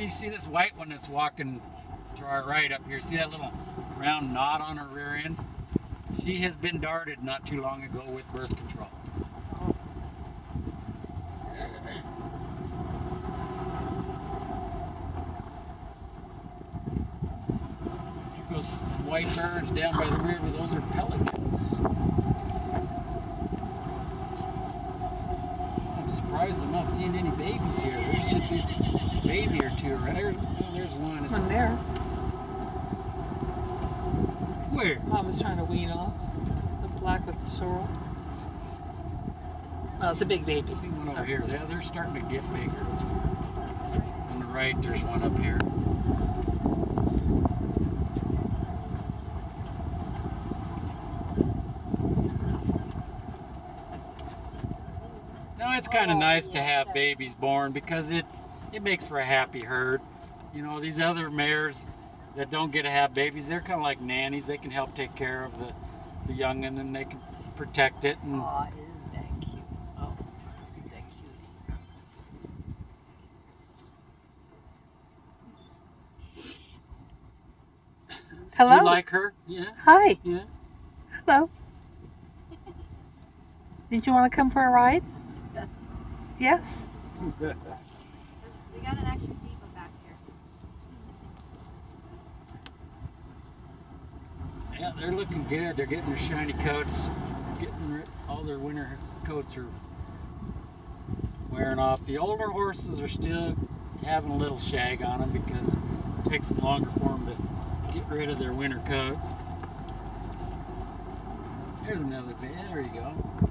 you see this white one that's walking to our right up here. See that little round knot on her rear end? She has been darted not too long ago with birth control. Here goes some white birds down by the river. Those are pelicans. I'm surprised I'm not seeing any babies here. There should be a baby or two right there. Oh, there's one. It's One there. where? Mom was trying to wean off the black with the sorrel. Well, it's a big baby. See one over here. Yeah, they're starting to get bigger. On the right, there's one up here. Now it's kind of nice to have babies born because it it makes for a happy herd. You know, these other mares that don't get to have babies, they're kind of like nannies. They can help take care of the the youngin and then they can protect it and Aw, isn't that cute? Oh, is that cute? Hello. you like her? Yeah, Hi. yeah. Hello. Did you want to come for a ride? Yes. Yeah, they're looking good. They're getting their shiny coats. Getting all their winter coats are wearing off. The older horses are still having a little shag on them because it takes them longer for them to get rid of their winter coats. There's another bit. There you go.